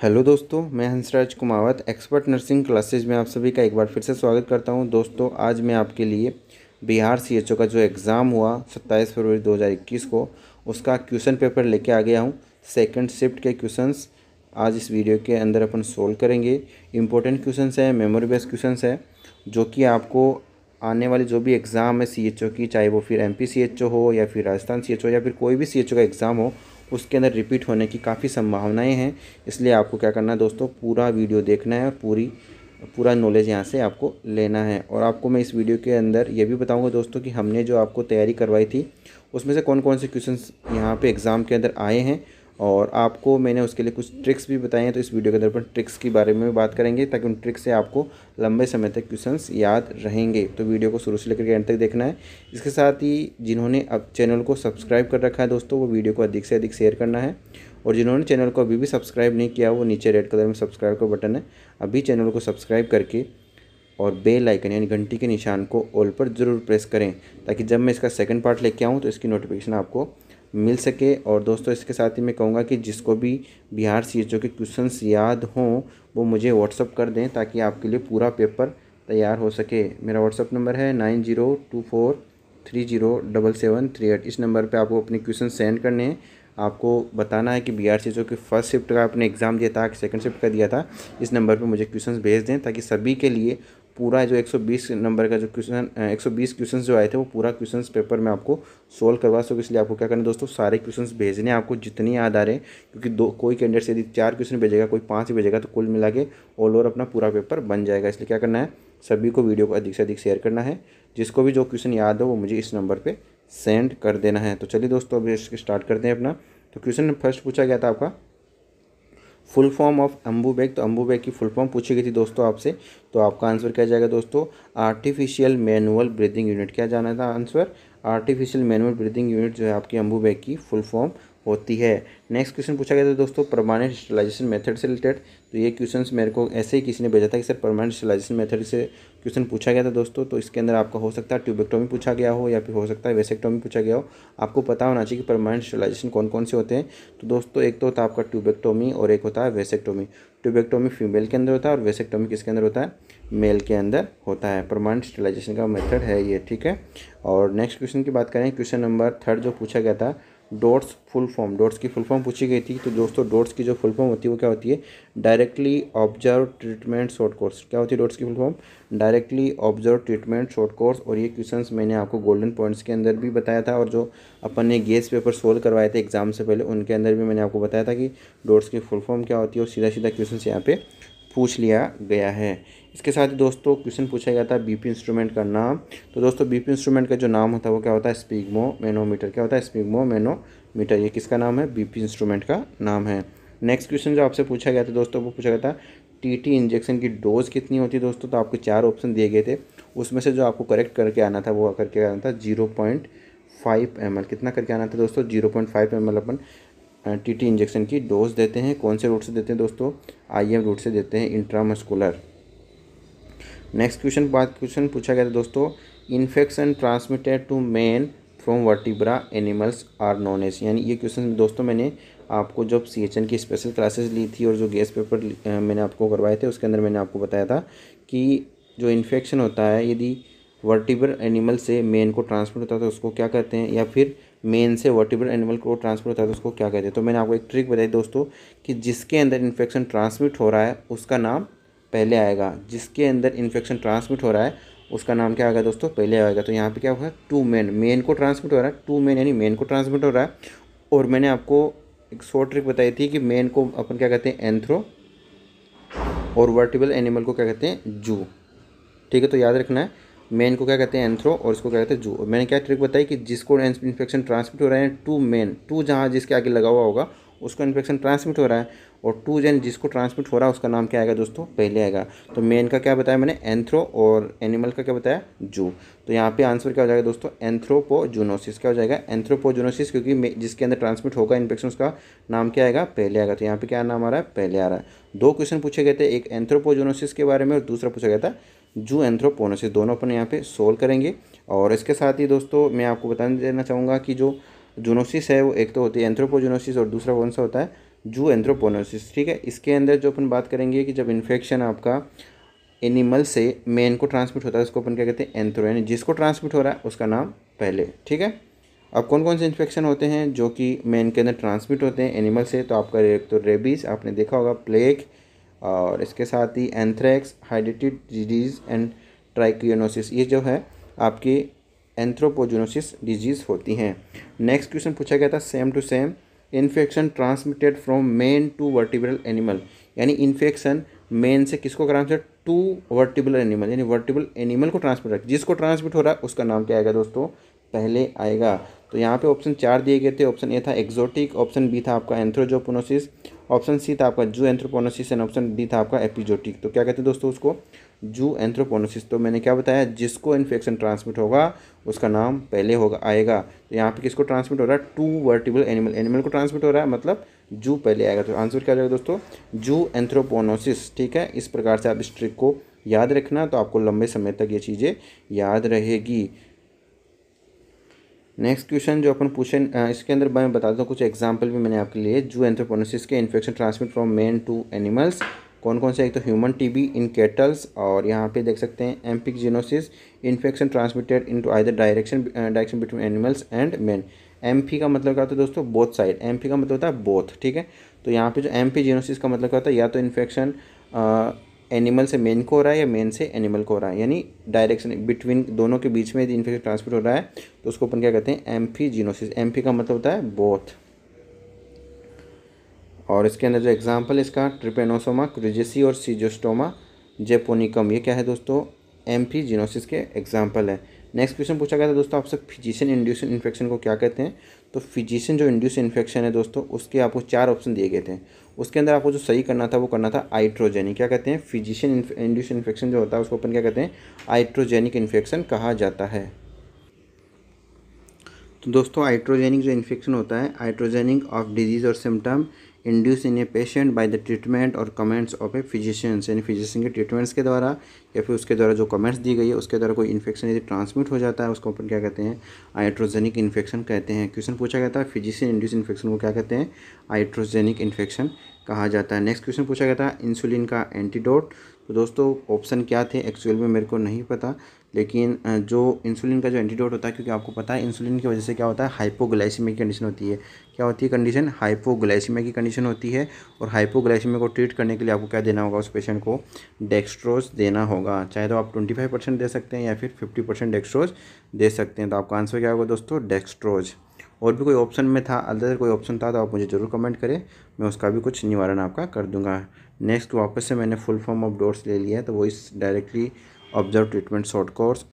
Hello दोस्तों, मैं Hansraj Kumawat expert nursing classes में आप सभी का एक बार फिर से स्वागत करता हूँ। दोस्तों, आज मैं आपके लिए बिहार सीएचओ का जो एग्ज़ाम हुआ 27 फरवरी 2021 को, उसका क्वेश्चन पेपर लेके आ गया हूँ। सेकंड शिफ्ट के क्वेश्चंस आज इस वीडियो के अंदर अपन सोल्व करेंगे। इंपॉर्टेंट क्वेश्चन है मेमोरी बेस्ड क्वेश्चन है, जो कि आपको आने वाले जो भी एग्ज़ाम है सीएचओ की, चाहे वो फिर एम पी हो या फिर राजस्थान सीएचओ या फिर कोई भी सीएचओ का एग्ज़ाम हो उसके अंदर रिपीट होने की काफ़ी संभावनाएँ हैं। इसलिए आपको क्या करना है दोस्तों, पूरा वीडियो देखना है और पूरी, पूरा नॉलेज यहाँ से आपको लेना है। और आपको मैं इस वीडियो के अंदर ये भी बताऊँगा दोस्तों कि हमने जो आपको तैयारी करवाई थी, उसमें से कौन कौन से क्वेश्चन यहाँ पर एग्ज़ाम के अंदर आए हैं और आपको मैंने उसके लिए कुछ ट्रिक्स भी बताए हैं तो इस वीडियो के अंदर पर ट्रिक्स के बारे में भी बात करेंगे, ताकि उन ट्रिक्स से आपको लंबे समय तक क्वेश्चंस याद रहेंगे। तो वीडियो को शुरू से लेकर के एंड तक देखना है। इसके साथ ही जिन्होंने अब चैनल को सब्सक्राइब कर रखा है दोस्तों, वो वीडियो को अधिक से अधिक शेयर करना है। और जिन्होंने चैनल को अभी भी सब्सक्राइब नहीं किया, वो नीचे रेड कलर में सब्सक्राइब का बटन है। अभी चैनल को सब्सक्राइब करके और बेल आइकन यानी घंटी के निशान को ऑल पर ज़रूर प्रेस करें, ताकि जब मैं इसका सेकंड पार्ट लेके आऊँ तो इसकी नोटिफिकेशन आपको मिल सके। और दोस्तों, इसके साथ ही मैं कहूँगा कि जिसको भी बिहार सी के क्वेश्चंस याद हों, वो मुझे व्हाट्सअप कर दें ताकि आपके लिए पूरा पेपर तैयार हो सके। मेरा व्हाट्सअप नंबर है nine zero two four three zero double seven three eight. इस नंबर पे आपको अपने क्वेश्चन सेंड करने हैं। आपको बताना है कि बी आर सी की फ़र्स्ट शिफ्ट का आपने एग्ज़ाम दिया था सेकंड शिफ्ट का दिया था, इस नंबर पे मुझे क्वेश्चंस भेज दें ताकि सभी के लिए पूरा जो 120 नंबर का जो क्वेश्चन 120 क्वेश्चंस जो आए थे, वो पूरा क्वेश्चंस पेपर में आपको सोल्व करवा सको। इसलिए आपको क्या करना है दोस्तों, सारे क्वेश्चंस भेजने आपको जितनी याद आ रहे हैं, क्योंकि दो, कोई कैंडिडेट से यदि चार क्वेश्चन भेजेगा, कोई पाँच भेजेगा तो कुल मिला के ऑल ओवर अपना पूरा पेपर बन जाएगा। इसलिए क्या करना है, सभी को वीडियो को अधिक से अधिक शेयर करना है। जिसको भी जो क्वेश्चन याद हो, वो मुझे इस नंबर पर सेंड कर देना है। तो चलिए दोस्तों अभी स्टार्ट करते हैं अपना। तो क्वेश्चन फ़र्स्ट पूछा गया था आपका full form of Ambu bag तो अम्बू बैग की फुल फॉर्म पूछी गई थी दोस्तों आपसे। तो आपका आंसर क्या जाएगा दोस्तों? आर्टिफिशियल मैनुअल ब्रीदिंग यूनिट क्या जाना था answer? Artificial manual breathing unit जो है आपकी अम्बू बैग की फुल फॉर्म होती है। नेक्स्ट क्वेश्चन पूछा गया था दोस्तों परमानेंट स्टलाइजेशन मेथड से रिलेटेड तो ये क्वेश्चन मेरे को ऐसे ही किसी ने भेजा था कि सर परमानेंट स्टलाइजेशन मेथड से क्वेश्चन पूछा गया था दोस्तों तो इसके अंदर आपका हो सकता है ट्यूबेक्टोमी पूछा गया हो या फिर हो सकता है वेसेक्टोमी पूछा गया हो। आपको पता होना चाहिए कि परमानेंट स्टलाइजेशन कौन कौन से होते हैं। तो दोस्तों, एक तो होता है आपका ट्यूबेक्टोमी और एक होता है वेसेक्टोमी ट्यूबेक्टोमी फीमेल के अंदर होता है और वेसेक्टोमी किसके अंदर होता है? मेल के अंदर होता है। परमानेंट स्टेलाइजेशन का मेथड है ये, ठीक है? और नेक्स्ट क्वेश्चन की बात करें क्वेश्चन नंबर थर्ड जो पूछा गया था डोट्स फुल फॉर्म डोट्स की फुल फॉर्म पूछी गई थी। तो दोस्तों डोट्स की जो फुल फॉर्म होती है, वो क्या होती है? Directly observe treatment short course क्या होती है डोट्स की full form directly observe treatment short course और ये क्वेश्चंस मैंने आपको गोल्डन पॉइंट्स के अंदर भी बताया था और जो अपन ने गेस पेपर सोल्व करवाए थे एग्ज़ाम से पहले, उनके अंदर भी मैंने आपको बताया था कि डोट्स की फुल फॉर्म क्या होती है और सीधा सीधा क्वेश्चन यहाँ पे पूछ लिया गया है। इसके साथ ही दोस्तों क्वेश्चन पूछा गया था बीपी इंस्ट्रूमेंट का नाम। तो दोस्तों बीपी इंस्ट्रूमेंट का जो नाम होता है, वो क्या होता है? स्पीगमो मैनोमीटर क्या होता है? स्पीगमो मैनोमीटर ये किसका नाम है? बीपी इंस्ट्रूमेंट का नाम है। नेक्स्ट क्वेश्चन जो आपसे पूछा गया था, दोस्तों, वो पूछा गया था टीटी इंजेक्शन की डोज कितनी होती है, दोस्तों? तो आपको चार ऑप्शन दिए गए थे। उसमें से जो आपको करेक्ट करके आना था, वो करके आना था ज़ीरो पॉइंट फाइव एम कितना करके आना था, दोस्तों? ज़ीरो पॉइंट फाइव एम अपन टी टी इंजेक्शन की डोज देते हैं। कौन से रूट से देते हैं दोस्तों? आई एम रूट से देते हैं इंट्रामस्कुलर नेक्स्ट क्वेश्चन बात क्वेश्चन पूछा गया था दोस्तों। Infection transmitted to man from vertebra animals are known as यानी ये क्वेश्चन दोस्तों मैंने आपको जब सी एच एन की स्पेशल क्लासेस ली थी और जो गैस पेपर मैंने आपको करवाए थे, उसके अंदर मैंने आपको बताया था कि जो इन्फेक्शन होता है, यदि वर्टिबर एनिमल से मेन को ट्रांसमिट होता है तो उसको क्या कहते हैं? या फिर मेन से वर्टिबर एनिमल को ट्रांसमिट होता है तो उसको क्या कहते हैं? तो मैंने आपको एक ट्रिक बताई दोस्तों कि जिसके अंदर इन्फेक्शन ट्रांसमिट हो रहा है, उसका नाम पहले आएगा। जिसके अंदर इन्फेक्शन ट्रांसमिट हो रहा है, उसका नाम क्या आएगा दोस्तों? पहले आएगा। तो यहाँ पे क्या हुआ? टू मेन मेन को ट्रांसमिट हो रहा है। टू मेन यानी मेन को ट्रांसमिट हो रहा है। और मैंने आपको एक शॉर्ट ट्रिक बताई थी कि मेन को अपन क्या कहते हैं? एंथ्रो और वर्टिबल एनिमल को क्या कहते हैं? जू ठीक है तो याद रखना है। मेन को क्या कहते हैं एंथ्रो और इसको क्या कहते हैं जू और मैंने क्या ट्रिक बताई कि जिसको इन्फेक्शन ट्रांसमिट हो रहा है टू मेन टू जहाँ जिसके आगे लगा हुआ होगा, उसको इन्फेक्शन ट्रांसमिट हो रहा है और टू जन जिसको ट्रांसमिट हो रहा है, उसका नाम क्या आएगा दोस्तों? पहले आएगा। तो मेन का क्या बताया मैंने? एंथ्रो और एनिमल का क्या बताया? जू तो यहाँ पे आंसर क्या हो जाएगा दोस्तों? एंथ्रोपोजूनोसिस क्या हो जाएगा? एंथ्रोपोजोनोसिस क्योंकि जिसके अंदर ट्रांसमिट होगा इन्फेक्शन उसका नाम क्या आएगा? पहले आएगा। तो यहाँ पर क्या नाम आ रहा है? पहले आ रहा है। दो क्वेश्चन पूछे गए थे। एक एंथ्रोपोजोनोसिस के बारे में और दूसरा पूछा गया था जू एंथ्रोपोनोसिस दोनों अपन यहाँ पे सोल्व करेंगे। और इसके साथ ही दोस्तों, मैं आपको बता देना चाहूँगा कि जो जूनोसिस है, वो एक तो होती है एंथ्रोपोजूनोसिस और दूसरा कौन सा होता है? जू एंथ्रोपोनोसिस ठीक है? इसके अंदर जो अपन बात करेंगे कि जब इन्फेक्शन आपका एनिमल से मेन को ट्रांसमिट होता है, उसको अपन क्या कहते हैं? एंथ्रो यानी जिसको ट्रांसमिट हो रहा है, उसका नाम पहले, ठीक है? अब कौन कौन से इन्फेक्शन होते हैं जो कि मैन के अंदर ट्रांसमिट होते हैं एनिमल से? तो आपका एक तो रेबीज आपने देखा होगा प्लेग और इसके साथ ही anthrax hydatid disease and trichinosis ये जो है आपकी एंथ्रोपोजोनोसिस डिज़ीज़ होती हैं। नेक्स्ट क्वेश्चन पूछा गया था same to same infection transmitted from man to vertebral animal यानी इन्फेक्शन मेन से किसको ट्रांसमिट टू वर्टिबल एनिमल यानी वर्टिबल एनिमल को ट्रांसमिट रहा जिसको ट्रांसमिट हो रहा है, उसका नाम क्या आएगा दोस्तों? पहले आएगा। तो यहाँ पे ऑप्शन चार दिए गए थे ऑप्शन ए था एक्जोटिक ऑप्शन बी था आपका एंथ्रोजोपोनोसिस ऑप्शन सी था आपका जू एंथ्रोपोनोसिस एंड ऑप्शन डी था आपका एपिजोटिक। तो क्या कहते हैं दोस्तों उसको? जू एंथ्रोपोनोसिस। तो मैंने क्या बताया, जिसको इन्फेक्शन ट्रांसमिट होगा, उसका नाम पहले होगा, आएगा। तो यहाँ पे किसको ट्रांसमिट हो रहा है? टू वर्टिबल एनिमल एनिमल को ट्रांसमिट हो रहा है मतलब जू पहले आएगा। तो आंसर क्या जाएगा दोस्तों? जू एंथ्रोपोनोसिस, ठीक है? इस प्रकार से आप इस ट्रिक को याद रखना तो आपको लंबे समय तक ये चीज़ें याद रहेगी। नेक्स्ट क्वेश्चन जो अपन पूछे इसके अंदर मैं बता दूँ, कुछ एग्ज़ाम्पल भी मैंने आपके लिए, जू एंथ्रोपोनोसिस के infection transmit from man to animals कौन कौन से, एक तो ह्यूमन टीबी इन कैटल्स और यहाँ पे देख सकते हैं amphixenosis infection transmitted into either direction direction between animals and man MP का मतलब क्या होता है दोस्तों? बोथ साइड एमपी का मतलब होता है बोथ ठीक है? तो यहाँ पे जो एम जीनोसिस का मतलब क्या होता है? या तो इन्फेक्शन एनिमल से मेन को हो रहा है या मेन से एनिमल को हो रहा है? यानी डायरेक्शन बिटवीन दोनों के बीच में यदि इन्फेक्शन ट्रांसफ़र हो रहा है तो उसको अपन क्या कहते हैं? एम्फी जीनोसिस एम्फी का मतलब होता है बोथ और इसके अंदर जो एग्ज़ाम्पल इसका ट्रिपेनोसोमा क्रिजेसी और सीजोस्टोमा जेपोनिकम ये क्या है दोस्तों? एम्फी जीनोसिस के एग्ज़ाम्पल है। नेक्स्ट क्वेश्चन पूछा गया था दोस्तों आपसे फिजिशियन इंड्यूस इन्फेक्शन को क्या कहते हैं? तो फिजिशियन जो इंड्यूस इन्फेक्शन है दोस्तों, उसके आपको चार ऑप्शन दिए गए थे। उसके अंदर आपको जो सही करना था, वो करना था आइट्रोजेनिक क्या कहते हैं? फिजिशियन इंड्यूस इन्फेक्शन जो होता है, उसको अपन क्या कहते हैं? आइट्रोजेनिक इन्फेक्शन कहा जाता है। तो दोस्तों आइट्रोजेनिक जो इन्फेक्शन होता है आइट्रोजेनिक ऑफ़ डिज़ीज़ और symptom induce in a patient by the treatment और कमेंट्स ऑफ़ ए फिजिशियंस यानी फिजिशियन के ट्रीटमेंट्स के द्वारा या फिर उसके द्वारा जो कमेंट्स दी गई है, उसके द्वारा कोई इन्फेक्शन यदि ट्रांसमिट हो जाता है, उसको अपन क्या कहते हैं आइट्रोजेनिक इन्फेक्शन कहते हैं। क्वेश्चन पूछा गया था फिजिशियन इंड्यूस इन्फेक्शन को क्या कहते हैं आइट्रोजेनिक इन्फेक्शन कहा जाता है। नेक्स्ट क्वेश्चन पूछा गया था इंसुलिन का एंटीडोट तो दोस्तों ऑप्शन क्या थे? एक्चुअल में मेरे को नहीं पता, लेकिन जो इंसुलिन का जो एंटीडोट होता है, क्योंकि आपको पता है इंसुलिन की वजह से क्या होता है? हाइपोग्लाइसीमिया की कंडीशन होती है। क्या होती है कंडीशन हाइपोग्लाइसीमिया की कंडीशन होती है, और हाइपोग्लाइसीमिया को ट्रीट करने के लिए आपको क्या देना होगा? उस पेशेंट को डेक्स्ट्रोज देना होगा। चाहे तो आप ट्वेंटी फाइव परसेंट दे सकते हैं, या फिर फिफ्टी परसेंट डेक्स्ट्रोज दे सकते हैं। तो आपका आंसर क्या होगा दोस्तों? डेक्स्ट्रोज और भी कोई ऑप्शन में था अदर कोई ऑप्शन था तो आप मुझे ज़रूर कमेंट करें। मैं उसका भी कुछ निवारण आपका कर दूँगा। नेक्स्ट वापस से मैंने फुल फॉर्म ऑफ़ डोर्स ले लिया है तो वो इस directly observe treatment short course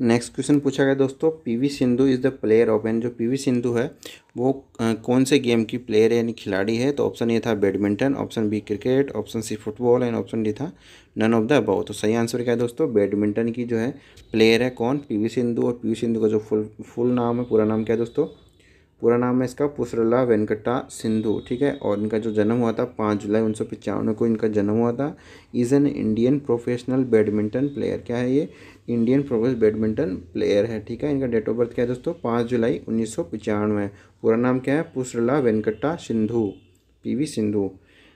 next question पूछा गया दोस्तों PV Sindhu is the player of an जो पीवी सिंधु है, वो कौन से गेम की प्लेयर यानी खिलाड़ी है? तो ऑप्शन ए था badminton option B cricket option C football and option D था नन ऑफ़ द अबाउ तो सही आंसर क्या है दोस्तों? बैडमिंटन की जो है प्लेयर है कौन? पीवी सिंधु और पीवी सिंधु का जो फुल फुल नाम है, पूरा नाम क्या है दोस्तों? पूरा नाम है इसका, पुसरला वेंकटा सिंधु, ठीक है? और इनका जो जन्म हुआ था पाँच जुलाई उन्नीस सौ को इनका जन्म हुआ था। Is an Indian professional badminton player क्या है ये? इंडियन प्रोफेशनल बैडमिंटन प्लेयर है, ठीक है? इनका डेट ऑफ़ बर्थ क्या है दोस्तों? पाँच जुलाई उन्नीस सौ पूरा नाम क्या है? Pusarla Venkata Sindhu PV Sindhu.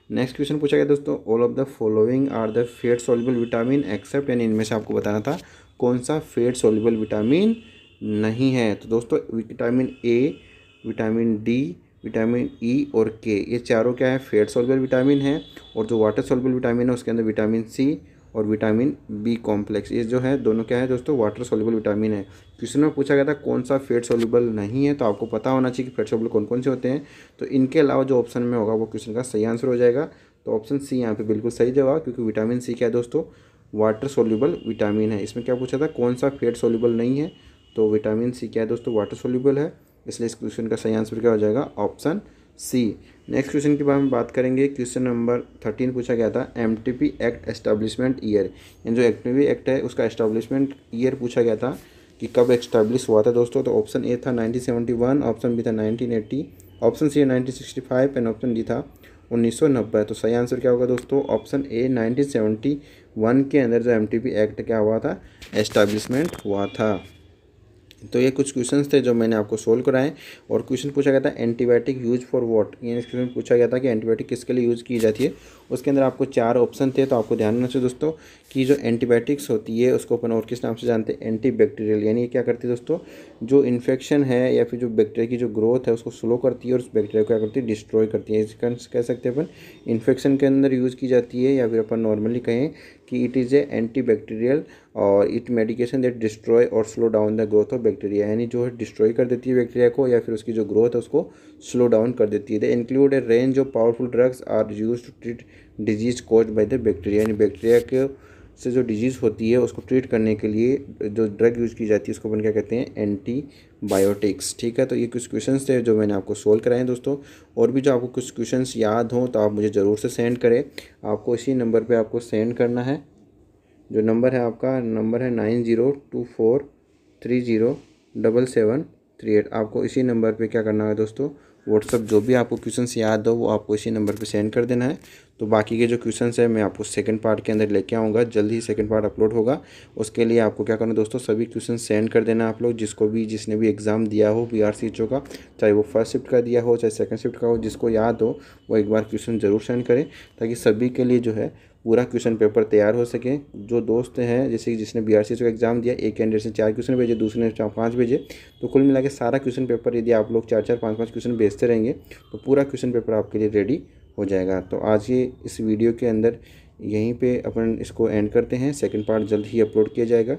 Next question पूछा गया दोस्तों। All of the following are the fat soluble vitamin except यानी इनमें से आपको बताना था, कौन सा फेट सोल्यूबल विटामिन नहीं है? तो दोस्तों vitamin A vitamin D, vitamin E e और के। ये चारों क्या है? फेट सोलबल विटामिन है और जो वाटर सोलबल विटामिन है, उसके अंदर विटामिन सी और विटामिन बी कॉम्प्लेक्स ये जो है, दोनों क्या है दोस्तों? वाटर सोल्यूबल विटामिन है। क्वेश्चन में पूछा गया था, कौन सा फेट सोल्यूबल नहीं है? तो आपको पता होना चाहिए कि फेट सोल्यूबल कौन कौन से होते हैं। तो इनके अलावा जो ऑप्शन में होगा, वो क्वेश्चन का सही आंसर हो जाएगा। तो ऑप्शन सी यहाँ पे बिल्कुल सही जवाब, क्योंकि विटामिन सी क्या है दोस्तों? वाटर सोल्यूबल विटामिन है। इसमें क्या पूछा था? कौन सा फेट सोल्यूबल नहीं है? तो विटामिन सी क्या है दोस्तों? वाटर सोल्यूबल है। इसलिए इस क्वेश्चन का सही आंसर क्या हो जाएगा? ऑप्शन सी नेक्स्ट क्वेश्चन के बारे में बात करेंगे। क्वेश्चन नंबर थर्टीन पूछा गया था। एमटीपी एक्ट एस्टेब्लिशमेंट ईयर यानी जो एम एक्ट है, उसका एस्टेब्लिशमेंट ईयर पूछा गया था कि कब एस्टेब्लिश हुआ था दोस्तों? तो ऑप्शन ए था 1971 ऑप्शन बी था 1980 option C 1965 and option D था 1990 तो सही आंसर क्या होगा दोस्तों? ऑप्शन ए 1971 के अंदर जो एमटीपी एक्ट क्या हुआ था? एस्टेब्लिशमेंट हुआ था। तो ये कुछ क्वेश्चन थे जो मैंने आपको सोल्व कराए और क्वेश्चन पूछा गया था एंटीबायोटिक यूज़ फॉर वॉट ये क्वेश्चन पूछा गया था कि एंटीबायोटिक किसके लिए यूज़ की जाती है। उसके अंदर आपको चार ऑप्शन थे तो आपको ध्यान रखना चाहिए दोस्तों कि जो एंटीबायोटिक्स होती है, उसको अपन और किस नाम से जानते हैं? एंटी बैक्टीरियल यानी ये क्या करती है दोस्तों? जो इन्फेक्शन है या फिर जो बैक्टीरिया की जो ग्रोथ है, उसको स्लो करती है और उस बैक्टीरिया को क्या करती है? डिस्ट्रॉय करती है। कह सकते हैं अपन इन्फेक्शन के अंदर यूज़ की जाती है या फिर अपन नॉर्मली कहें कि it is a anti bacterial और इट मेडिकेशन दैट डिस्ट्रॉय और slow down the growth of bacteria यानी जो है डिस्ट्रॉय कर देती है बैक्टीरिया को या फिर उसकी जो ग्रोथ है उसको स्लो डाउन कर देती है। They include a range of powerful drugs are used to treat disease cause by the bacteria यानी बैक्टीरिया के से जो डिज़ीज़ होती है, उसको ट्रीट करने के लिए जो ड्रग यूज़ की जाती है, उसको अपन क्या कहते हैं एंटी बायोटिक्स ठीक है? तो ये कुछ क्वेश्चंस थे जो मैंने आपको सोल्व कराए हैं दोस्तों। और भी जो आपको कुछ क्वेश्चंस याद हों तो आप मुझे ज़रूर से सेंड करें। आपको इसी नंबर पे आपको सेंड करना है। जो नंबर है आपका नंबर है nine zero two four three zero double seven three eight आपको इसी नंबर पे क्या करना है दोस्तों? व्हाट्सअप जो भी आपको क्वेश्चन याद हो, वो आपको इसी नंबर पे सेंड कर देना है। तो बाकी के जो क्वेश्चन है, मैं आपको सेकंड पार्ट के अंदर लेके आऊँगा। जल्द ही सेकंड पार्ट अपलोड होगा। उसके लिए आपको क्या करना दोस्तों, सभी क्वेश्चन सेंड कर देना आप लोग। जिसको भी, जिसने भी एग्ज़ाम दिया हो बी आर का, चाहे वो फ़र्स्ट शिफ्ट का दिया हो, चाहे सेकेंड शिफ्ट का हो, जिसको याद हो, वो एक बार क्वेश्चन ज़रूर सेंड करें। ताकि सभी के लिए जो है पूरा क्वेश्चन पेपर तैयार हो सके। जो दोस्त हैं, जैसे कि जिसने बी आर का एग्ज़ाम दिया, एक कैंडिडेट से चार क्वेश्चन भेजे, दूसरे ने चार पाँच भेजे तो कुल मिला के सारा क्वेश्चन पेपर यदि आप लोग चार चार पाँच पाँच क्वेश्चन भेजते रहेंगे तो पूरा क्वेश्चन पेपर आपके लिए रेडी हो जाएगा। तो आज ये इस वीडियो के अंदर यहीं पर अपन इसको एंड करते हैं। सेकेंड पार्ट जल्द ही अपलोड किया जाएगा।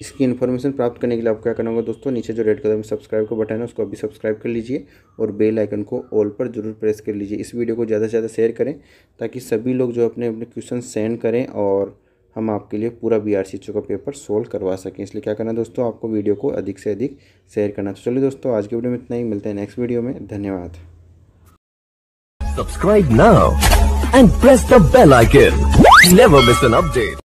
इसकी इन्फॉर्मेशन प्राप्त करने के लिए आपको क्या करना होगा दोस्तों, नीचे जो रेड कलर में सब्सक्राइब का बटन है, उसको अभी सब्सक्राइब कर लीजिए और बेल आइकन को ऑल पर ज़रूर प्रेस कर लीजिए। इस वीडियो को ज़्यादा से ज़्यादा शेयर करें ताकि सभी लोग जो अपने अपने क्वेश्चन सेंड करें और हम आपके लिए पूरा बी आर का पेपर सोल्व करवा सकें। इसलिए क्या करना दोस्तों, आपको वीडियो को अधिक से अधिक शेयर करना तो चलिए दोस्तों, आज के वीडियो में इतना ही। मिलते हैं नेक्स्ट वीडियो में। धन्यवाद। Subscribe now and press the bell icon never miss an update